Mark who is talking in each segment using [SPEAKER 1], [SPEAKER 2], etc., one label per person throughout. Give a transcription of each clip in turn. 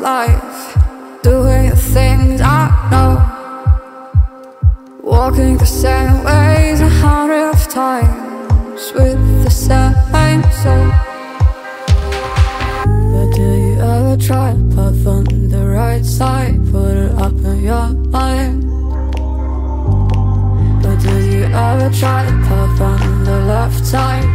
[SPEAKER 1] life Doing the things I know. Walking the same ways a hundred of times With the same soul. But do you ever try path on the right side Put it up in your mind. But do you ever try path on the left side.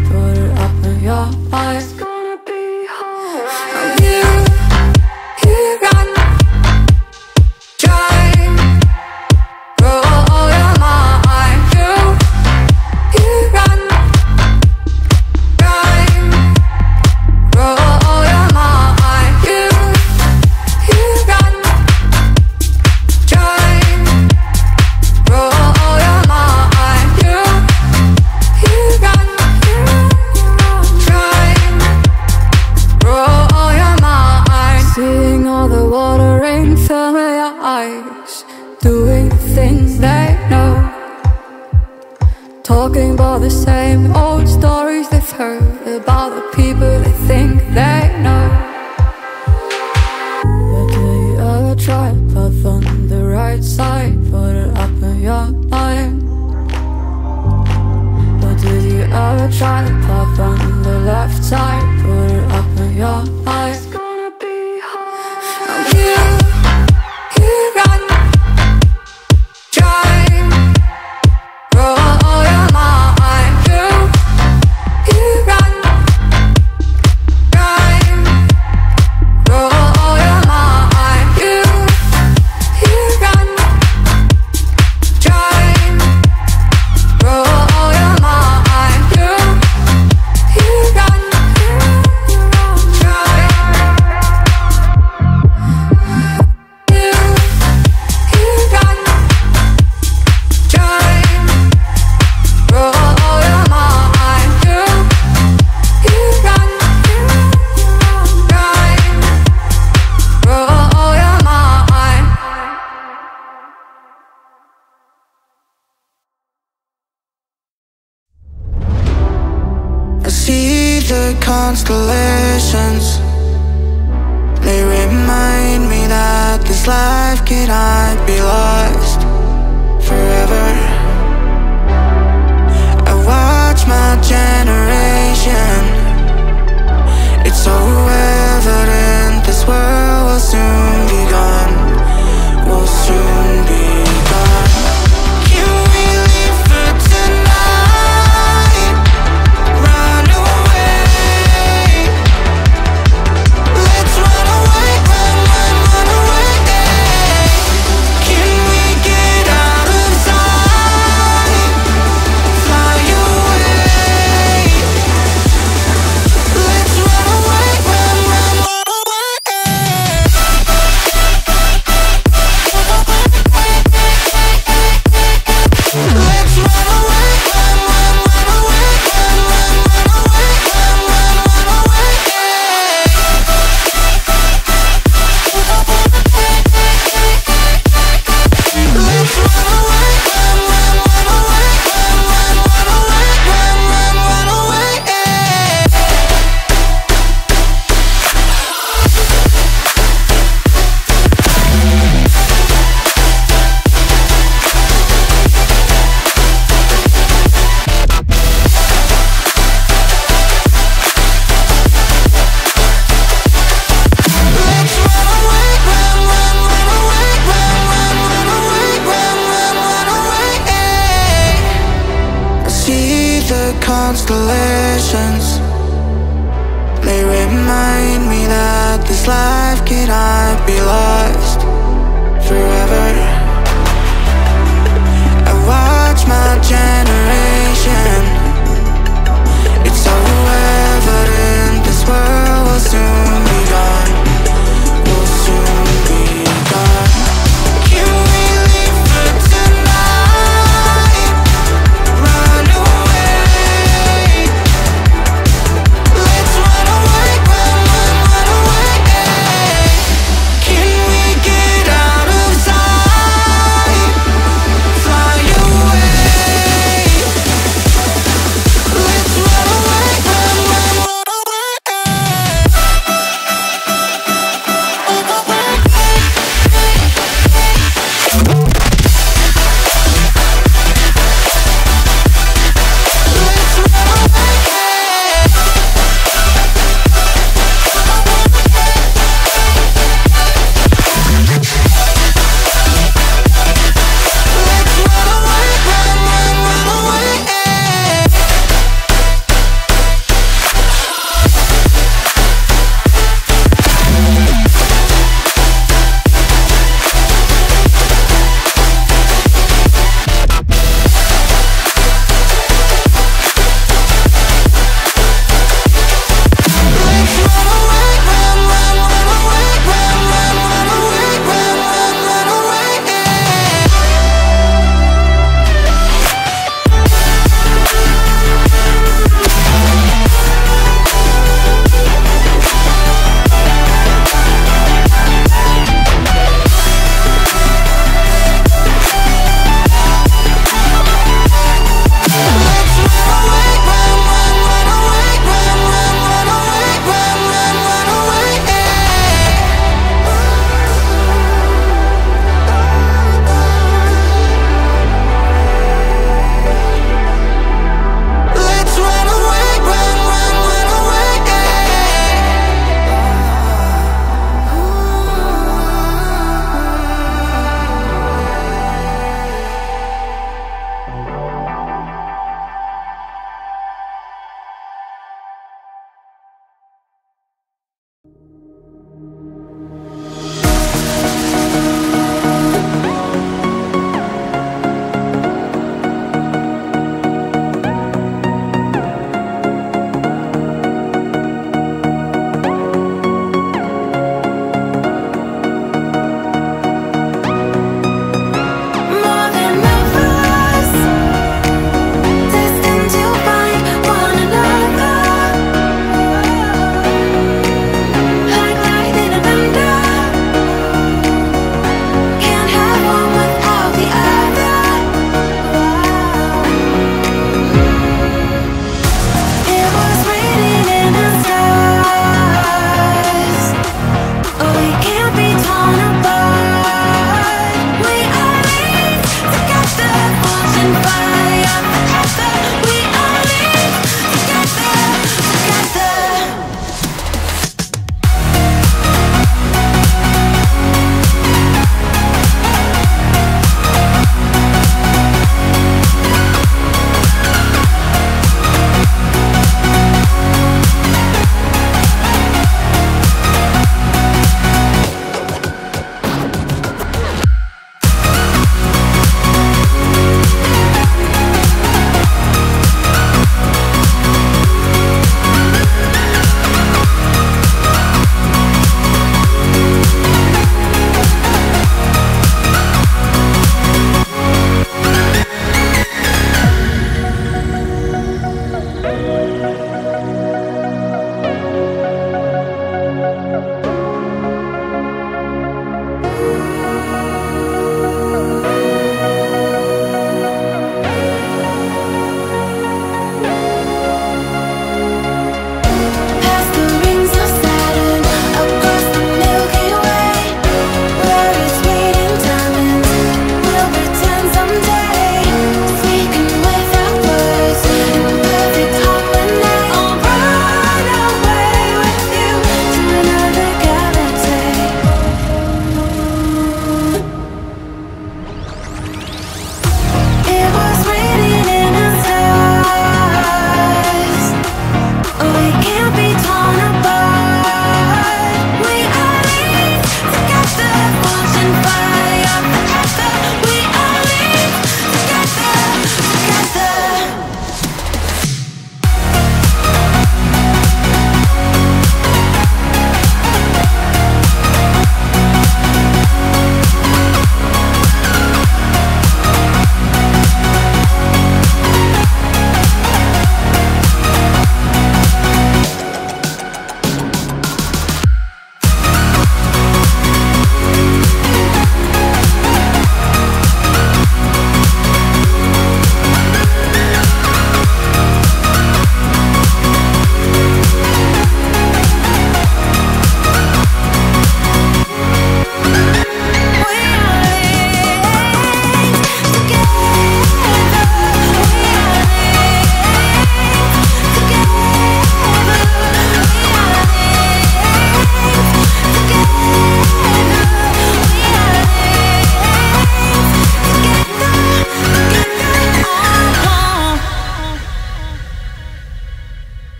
[SPEAKER 1] could
[SPEAKER 2] I be lost forever? I watch my generation, it's
[SPEAKER 3] over.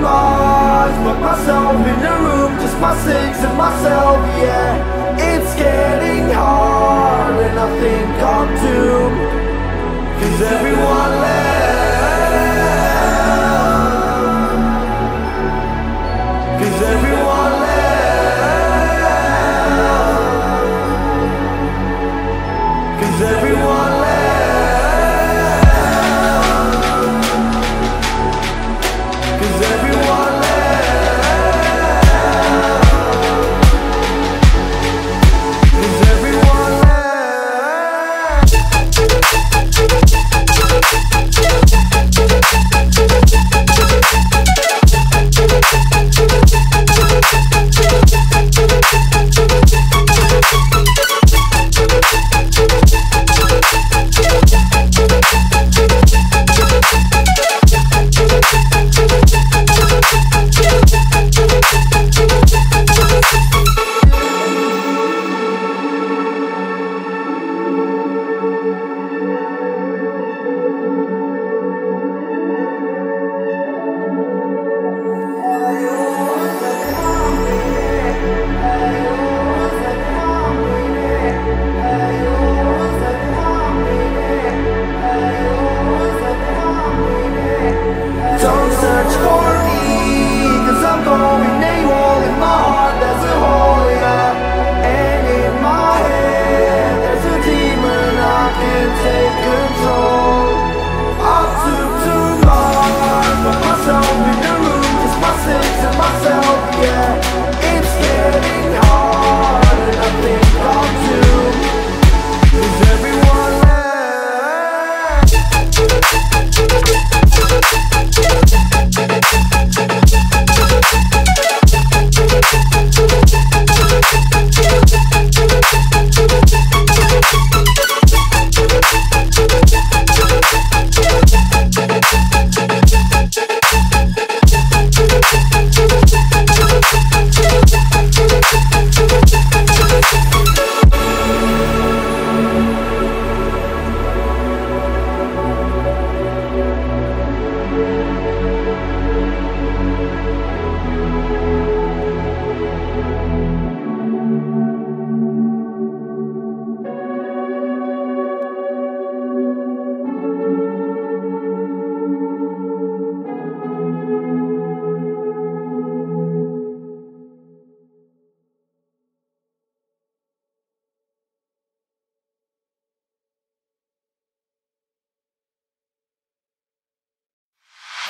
[SPEAKER 3] Much. Put myself in the room Just my six and myself, yeah. It's getting hard And I think I'm doomed. Cause everyone left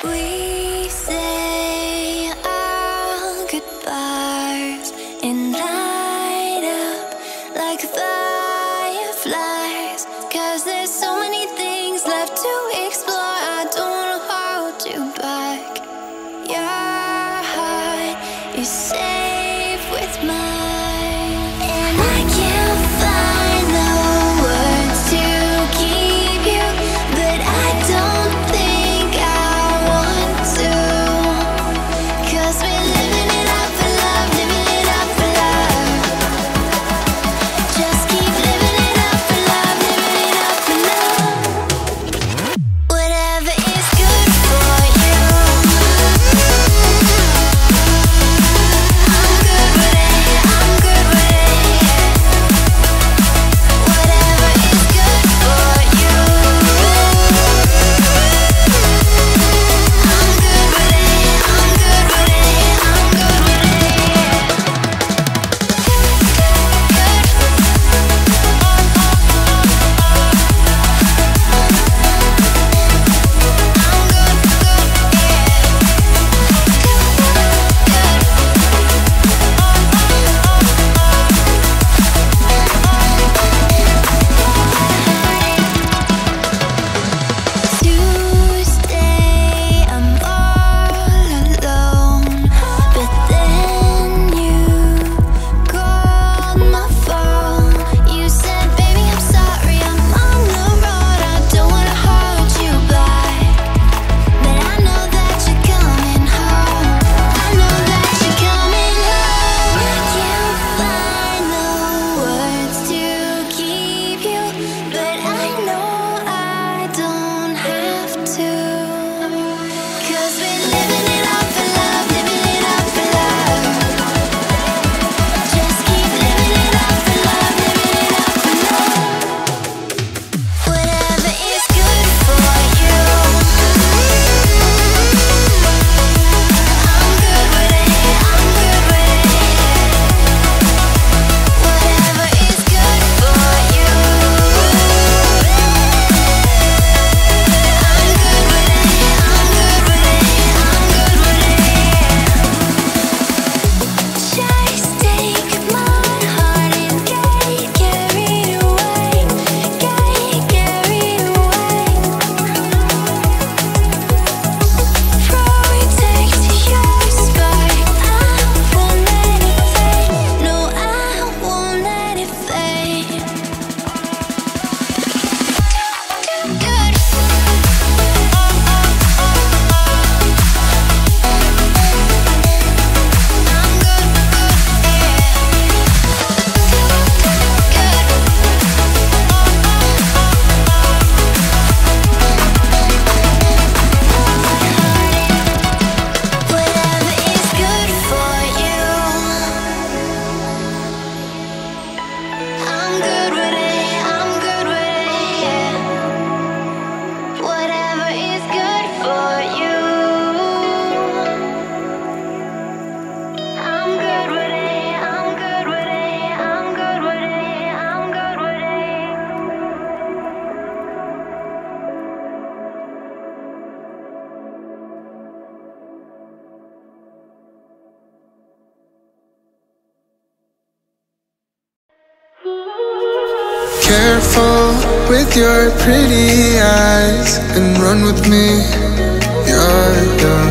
[SPEAKER 1] We with your
[SPEAKER 2] pretty eyes and run with me. Yeah, yeah.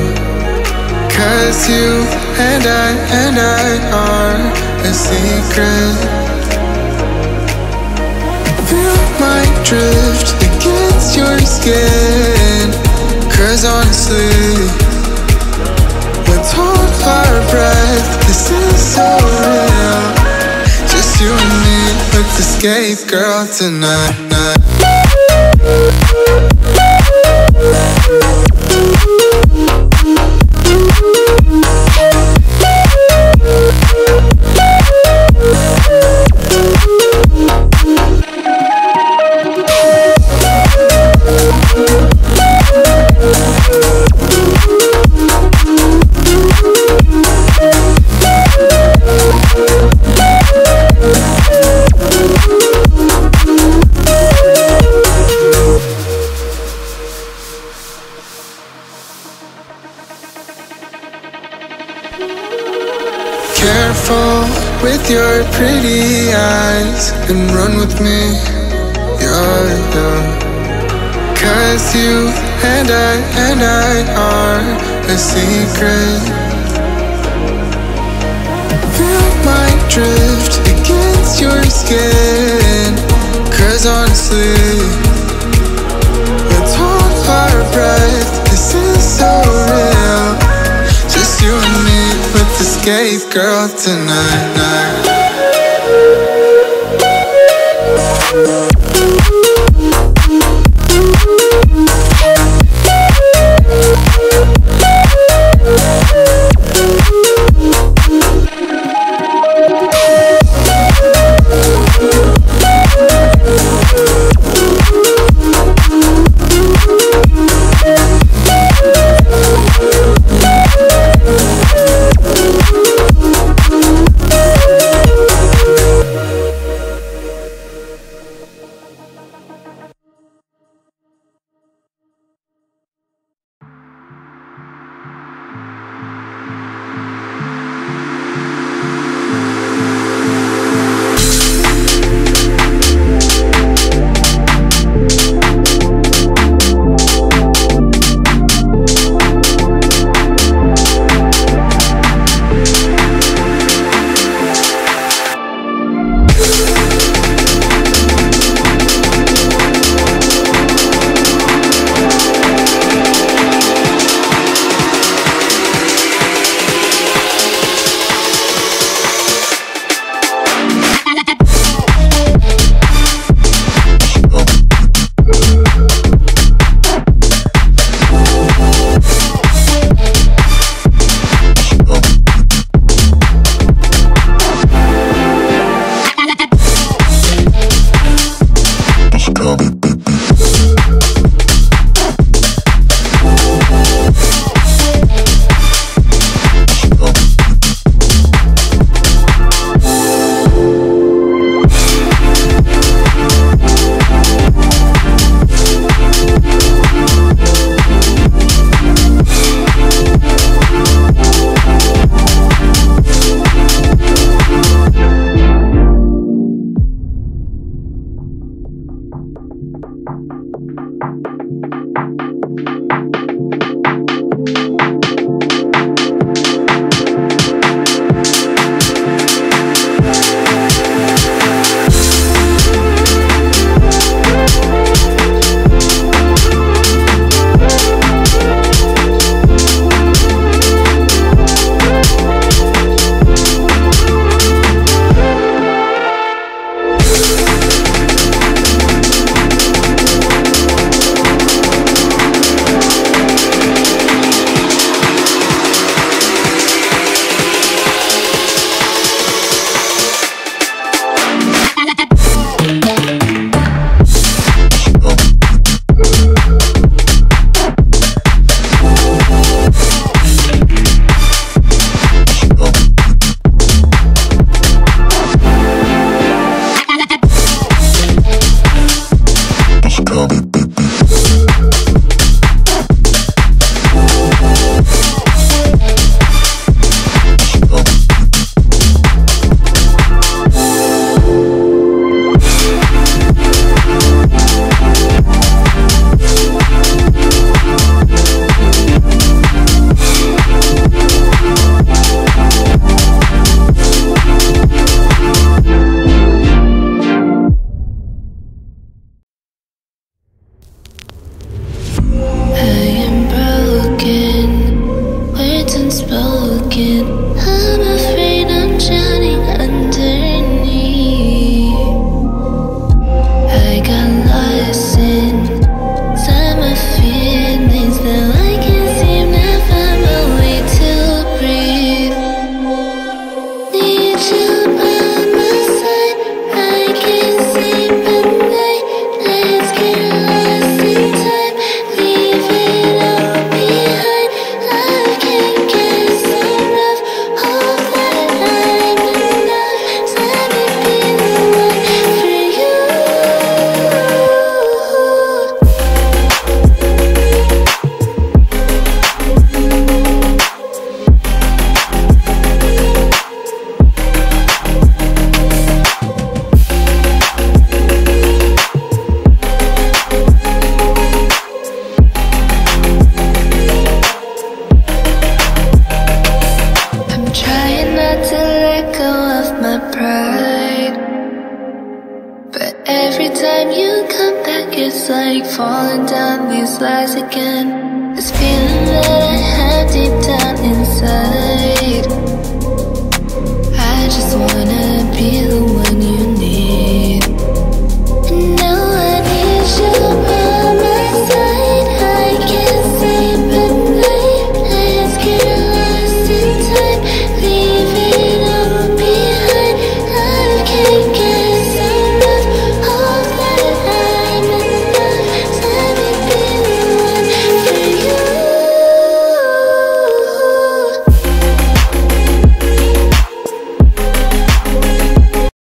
[SPEAKER 2] Cause you and I and I are a secret. Feel my drift against your skin. Cause honestly, let's hold our breath. This is so real. Just you and me with this escape girl tonight.
[SPEAKER 4] Yeah. Me. Yeah, yeah. Cause you and I and I are a secret. Feel my drift against your skin. Cause honestly, let's hold our breath. This is so real. Just you and me with the skate girl tonight. night.
[SPEAKER 1] Thank you.